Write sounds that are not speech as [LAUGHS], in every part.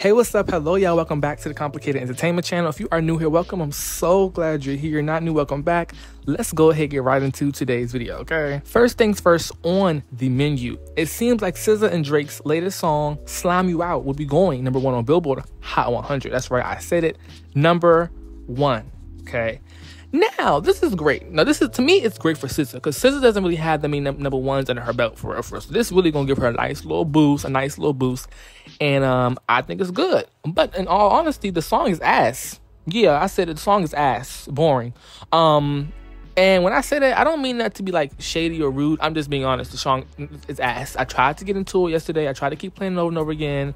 Hey, what's up? Hello, y'all. Welcome back to the Complicated Entertainment channel. If you are new here, welcome. I'm so glad you're here. Not new, welcome back. Let's go ahead and get right into today's video, okay? First things first, on the menu, it seems like SZA and Drake's latest song, Slime You Out, will be going number one on Billboard Hot 100. That's right, I said it. Number one, okay? Now, this is great. Now, this is to me, it's great for SZA because SZA doesn't really have that many number ones under her belt for real. For So this really gonna give her a nice little boost, a nice little boost, and um, I think it's good. But in all honesty, the song is ass. Yeah, I said it, the song is ass, boring. Um, and when I say that, I don't mean that to be like shady or rude. I'm just being honest. The song is ass. I tried to get into it yesterday. I tried to keep playing it over and over again.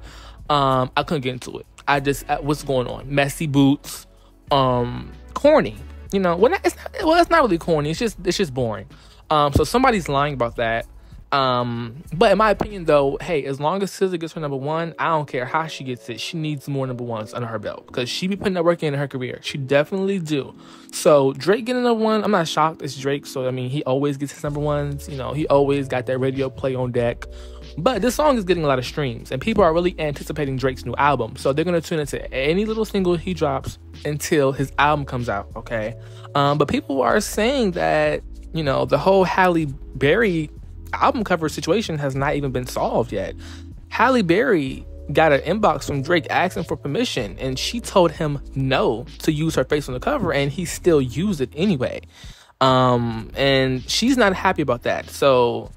Um, I couldn't get into it. I just uh, what's going on? Messy boots. Um, corny you know, well, it's not, well, it's not really corny. It's just it's just boring. Um, so somebody's lying about that. Um, but in my opinion, though, hey, as long as SZA gets her number one, I don't care how she gets it. She needs more number ones under her belt because she be putting that work in her career. She definitely do. So Drake getting number one, I'm not shocked. It's Drake, so I mean, he always gets his number ones. You know, he always got that radio play on deck. But this song is getting a lot of streams, and people are really anticipating Drake's new album. So they're gonna tune into any little single he drops until his album comes out. Okay. Um, but people are saying that you know the whole Halle Berry album cover situation has not even been solved yet. Halle Berry got an inbox from Drake asking for permission, and she told him no to use her face on the cover, and he still used it anyway. Um, and she's not happy about that. So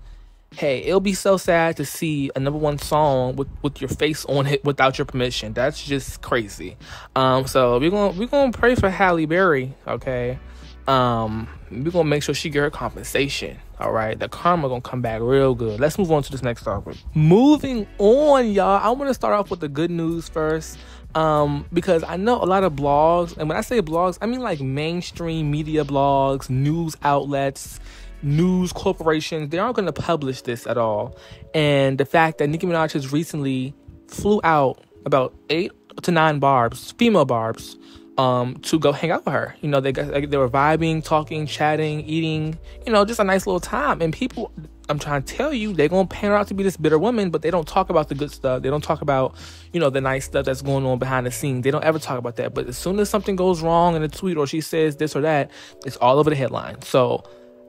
hey, it'll be so sad to see a number one song with, with your face on it without your permission. That's just crazy. Um, so we're gonna we're gonna pray for Halle Berry, okay? Um, we're gonna make sure she get her compensation. All right, the karma gonna come back real good. Let's move on to this next topic. Moving on, y'all. I want to start off with the good news first. Um, because I know a lot of blogs, and when I say blogs, I mean like mainstream media blogs, news outlets, news corporations, they aren't going to publish this at all. And the fact that Nicki Minaj has recently flew out about eight to nine barbs, female barbs, um, to go hang out with her. You know, they got, they were vibing, talking, chatting, eating. You know, just a nice little time. And people, I'm trying to tell you, they're gonna pan her out to be this bitter woman, but they don't talk about the good stuff. They don't talk about, you know, the nice stuff that's going on behind the scenes. They don't ever talk about that. But as soon as something goes wrong in a tweet or she says this or that, it's all over the headline. So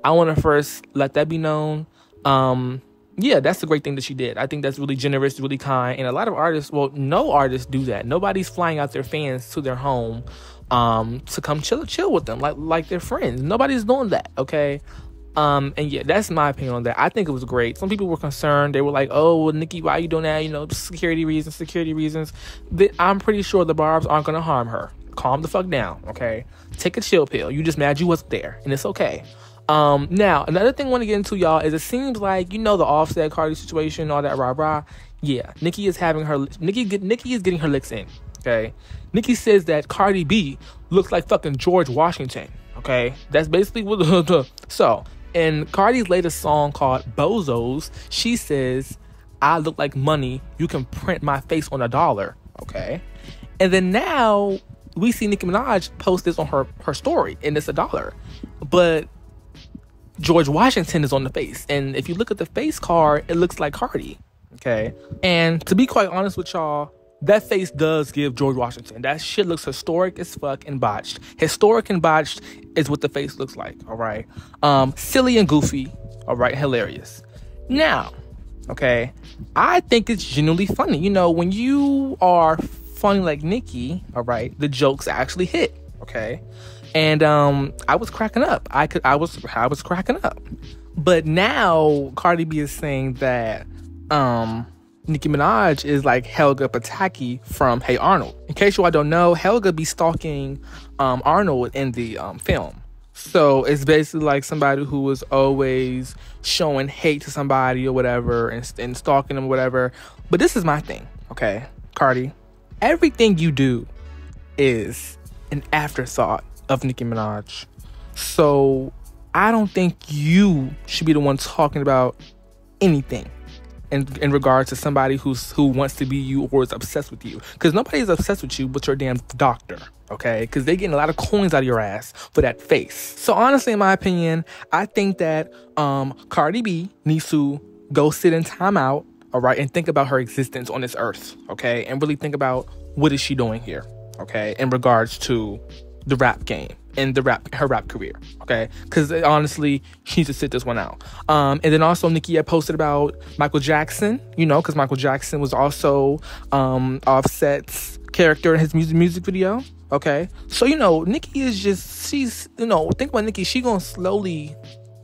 I want to first let that be known. Um, yeah, that's the great thing that she did. I think that's really generous, really kind. And a lot of artists, well, no artists do that. Nobody's flying out their fans to their home um, to come chill chill with them like like their friends. Nobody's doing that, okay? Um, and yeah, that's my opinion on that. I think it was great. Some people were concerned. They were like, "Oh, well, Nicki, why are you doing that? You know, security reasons, security reasons." I'm pretty sure the barbs aren't gonna harm her. Calm the fuck down, okay? Take a chill pill. You just mad you wasn't there, and it's okay. Um, now another thing I want to get into, y'all, is it seems like you know the Offset Cardi situation, all that rah rah. Yeah, Nicki is having her Nicki get Nicki is getting her licks in. Okay, Nicki says that Cardi B looks like fucking George Washington. Okay, that's basically what. [LAUGHS] so in Cardi's latest song called Bozos, she says, "I look like money. You can print my face on a dollar." Okay, and then now we see Nicki Minaj post this on her her story, and it's a dollar, but George Washington is on the face. And if you look at the face card, it looks like Cardi. Okay. And to be quite honest with y'all, that face does give George Washington. That shit looks historic as fuck and botched. Historic and botched is what the face looks like. All right. Um, silly and goofy. All right. Hilarious. Now, okay, I think it's genuinely funny. You know, when you are funny like Nicki, all right, the jokes actually hit. Okay and um, I was cracking up. I could, I was, I was cracking up. But now Cardi B is saying that um, Nicki Minaj is like Helga Pataki from Hey Arnold. In case you all don't know, Helga be stalking um, Arnold in the um, film. So it's basically like somebody who was always showing hate to somebody or whatever and, and stalking them whatever. But this is my thing, okay, Cardi. Everything you do is an afterthought of Nicki Minaj. So I don't think you should be the one talking about anything in in regards to somebody who's who wants to be you or is obsessed with you. Because nobody is obsessed with you but your damn doctor. Okay, because they're getting a lot of coins out of your ass for that face. So honestly, in my opinion, I think that um Cardi B needs to go sit in timeout all right, and think about her existence on this earth, okay, and really think about what is she doing here, okay, in regards to the rap game and the rap her rap career okay? Because honestly she needs to sit this one out. Um and then also Nicki had posted about Michael Jackson you know because Michael Jackson was also um Offset's character in his music music video okay? So you know Nicki is just she's you know think about Nicki she gonna slowly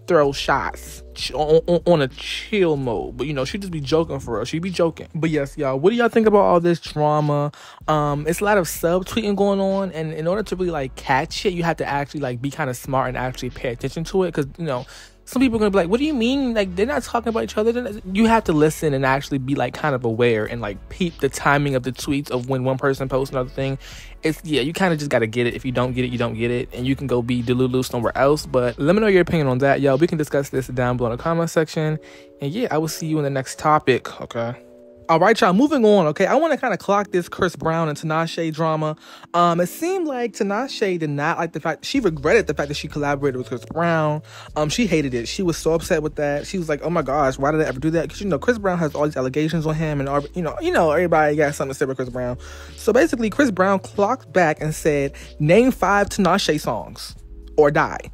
throw shots on, on, a chill mode. But you know, she just be joking for us. She be joking. But yes, y'all, what do y'all think about all this drama? Um, it's a lot of subtweeting going on, and in order to really like catch it, you have to actually like be kind of smart and actually pay attention to it. Cause you know, some people are gonna be like, "What do you mean? Like they're not talking about each other?" You have to listen and actually be like kind of aware and like peep the timing of the tweets of when one person posts another thing. It's yeah, you kind of just gotta get it. If you don't get it, you don't get it, and you can go be delulu somewhere else. But let me know your opinion on that, yo. We can discuss this down below in the comment section. And yeah, I will see you in the next topic. Okay. All right, y'all, moving on, okay? I want to kind of clock this Chris Brown and Tinashe drama. Um, it seemed like Tinashe did not like the fact, she regretted the fact that she collaborated with Chris Brown. Um, she hated it. She was so upset with that. She was like, oh my gosh, why did I ever do that? Because, you know, Chris Brown has all these allegations on him and, you know, you know, everybody got something to say about Chris Brown. So basically, Chris Brown clocked back and said, name five Tinashe songs or die.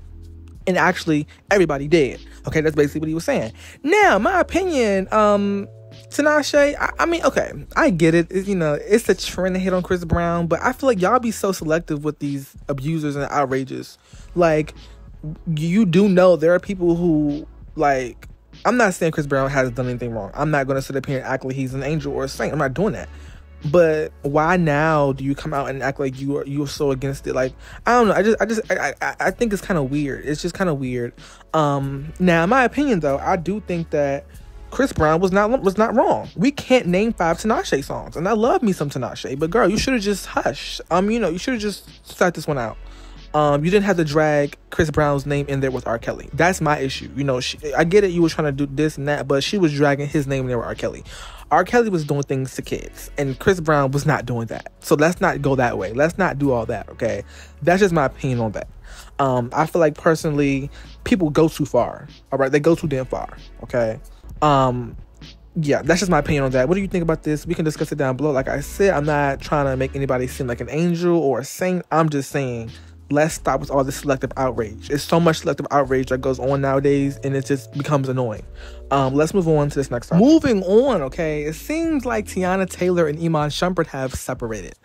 And actually, everybody did. Okay, that's basically what he was saying. Now, my opinion, um, Tinashe, I, I, mean, okay, I get it. it. You know, it's a trend to hit on Chris Brown, but I feel like y'all be so selective with these abusers and outrages. Like, you do know there are people who, like, I'm not saying Chris Brown hasn't done anything wrong. I'm not going to sit up here and act like he's an angel or a saint. I'm not doing that. But why now do you come out and act like you are you're so against it? Like I don't know. I just I just I I, I think it's kind of weird. It's just kind of weird. Um, now in my opinion though, I do think that Chris Brown was not was not wrong. We can't name five Tinashe songs, and I love me some Tinashe, but girl, you should have just hushed. Um, you know, you should have just sat this one out. Um, you didn't have to drag Chris Brown's name in there with R. Kelly. That's my issue. You know, she, I get it. You were trying to do this and that, but she was dragging his name in there with R. Kelly. R. Kelly was doing things to kids, and Chris Brown was not doing that. So let's not go that way. Let's not do all that. Okay, that's just my opinion on that. Um, I feel like personally, people go too far. All right, they go too damn far. Okay. Um, yeah, that's just my opinion on that. What do you think about this? We can discuss it down below. Like I said, I'm not trying to make anybody seem like an angel or a saint. I'm just saying, let's stop with all this selective outrage. It's so much selective outrage that goes on nowadays, and it just becomes annoying. Um, let's move on to this next topic. Moving on, okay. It seems like Teyana Taylor and Iman Shumpert have separated.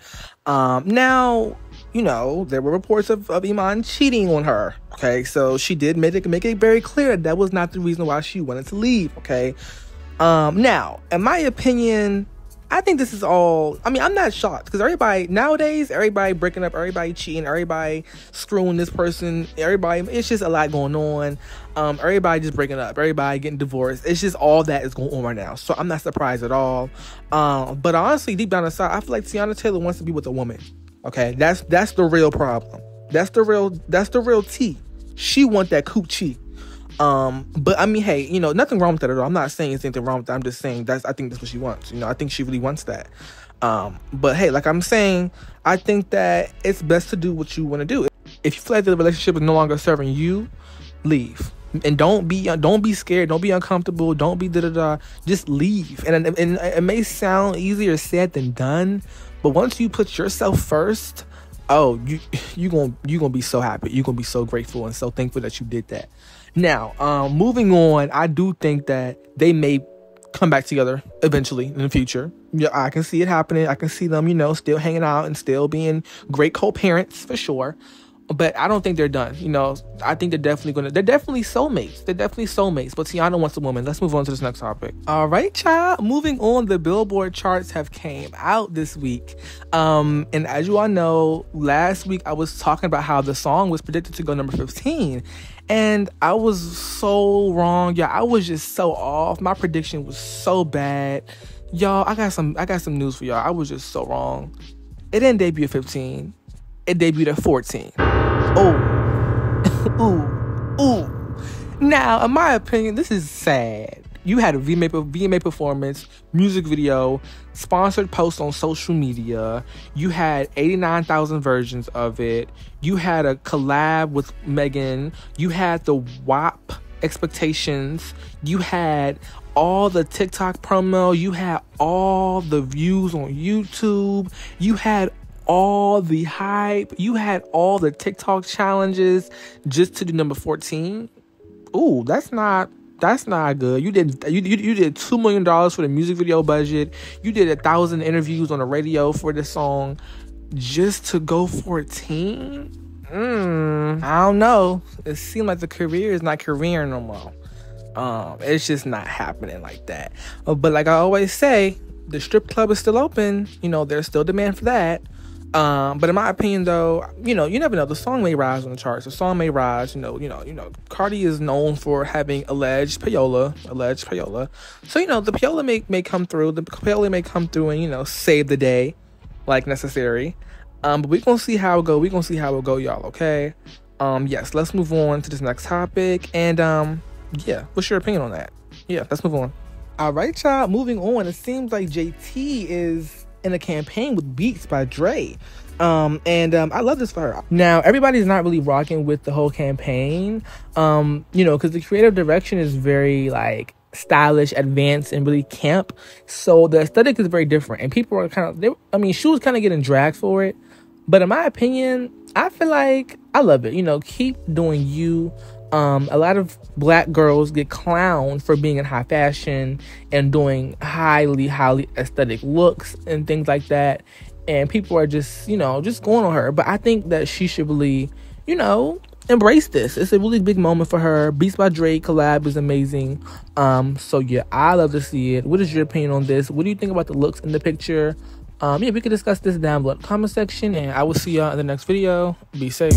Um, now, you know, there were reports of, of Iman cheating on her. Okay, so she did make it make it very clear that that was not the reason why she wanted to leave. Okay, um, now, in my opinion, I think this is all. I mean, I'm not shocked because everybody nowadays, everybody breaking up, everybody cheating, everybody screwing this person, everybody. It's just a lot going on. Um, everybody just breaking up, everybody getting divorced. It's just all that is going on right now. So I'm not surprised at all. Um, but honestly, deep down inside, I feel like Teyana Taylor wants to be with a woman. Okay, that's that's the real problem. That's the real that's the real T. She want that coochie. Um, but I mean, hey, you know, nothing wrong with that at all. I'm not saying anything wrong with that. I'm just saying that's I think that's what she wants. You know, I think she really wants that. Um, but hey, like I'm saying, I think that it's best to do what you want to do. If you feel like the relationship is no longer serving you, leave. And don't be don't be scared. Don't be uncomfortable. Don't be da da da. Just leave. And, and, and it may sound easier said than done, but once you put yourself first, oh, you you gonna you gonna be so happy. You're gonna be so grateful and so thankful that you did that. Now, um, moving on, I do think that they may come back together eventually in the future. Yeah, I can see it happening. I can see them, you know, still hanging out and still being great co-parents for sure but I don't think they're done. You know, I think they're definitely gonna. They're definitely soulmates. They're definitely soulmates. But Teyana wants a woman. Let's move on to this next topic. All right, child. Moving on. The Billboard charts have came out this week, um, and as you all know, last week I was talking about how the song was predicted to go number fifteen, and I was so wrong. Yeah, I was just so off. My prediction was so bad. Y'all, I got some. I got some news for y'all. I was just so wrong. It didn't debut at fifteen. It debuted at 14 ooh, [LAUGHS] ooh, ooh. Now, in my opinion, this is sad. You had a VMA, VMA performance, music video, sponsored post on social media. You had 89,000 versions of it. You had a collab with Megan. You had the WAP expectations. You had all the TikTok promo. You had all the views on YouTube. You had all the hype, you had all the TikTok challenges just to do number 14. Ooh, that's not that's not good. You did you, you, you did two million dollars for the music video budget. You did a thousand interviews on the radio for this song, just to go 14. Mm, I don't know. It seems like the career is not career no more. Um, it's just not happening like that. Uh, but like I always say, the strip club is still open. You know, there's still demand for that. Um, but in my opinion, though, you know, you never know. The song may rise on the charts. The song may rise. You know, you know, you know. Cardi is known for having alleged payola, alleged payola. So you know, the payola may may come through. The payola may come through and you know save the day, like necessary. Um, but we gonna see how it go. We gonna see how it go, y'all. Okay. Um, yes. Let's move on to this next topic. And um, yeah, what's your opinion on that? Yeah, let's move on. All right, y'all. Moving on. It seems like JT is in a campaign with Beats by Dre. Um, and um, I love this for her. Now, everybody's not really rocking with the whole campaign, um, you know, because the creative direction is very like stylish, advanced, and really camp. So the aesthetic is very different, and people are kind of. They, I mean, she was kind of getting dragged for it, but in my opinion, I feel like I love it. You know, keep doing you. Um, a lot of black girls get clowned for being in high fashion and doing highly, highly aesthetic looks and things like that. And people are just, you know, just going on her. But I think that she should really, you know, embrace this. It's a really big moment for her. Beats by Drake collab is amazing. Um, so yeah, I love to see it. What is your opinion on this? What do you think about the looks in the picture? Um, yeah, we can discuss this down below in the comment section, and I will see y'all in the next video. Be safe.